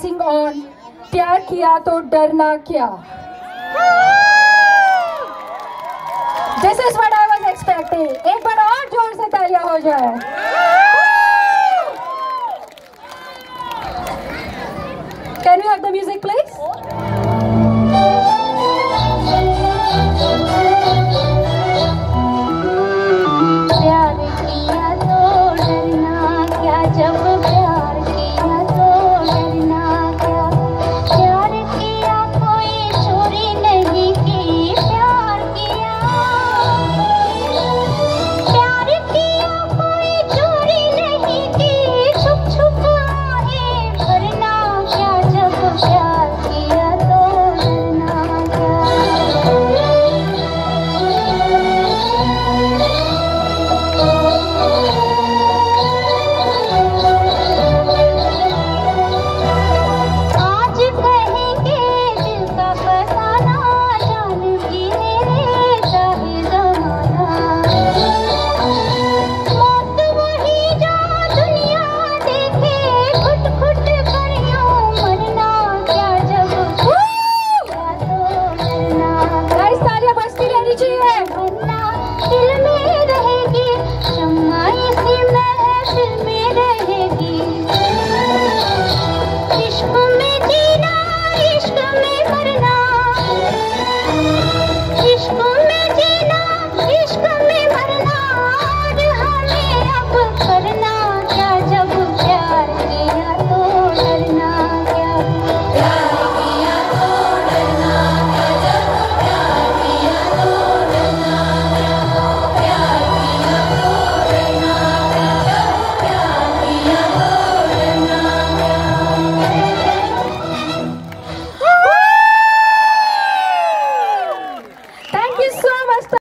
Sing on प्यार किया तो डरना क्या। This is what I was expecting एक बार और ज़ोर से तालियाँ हो जाए। Can you have the music please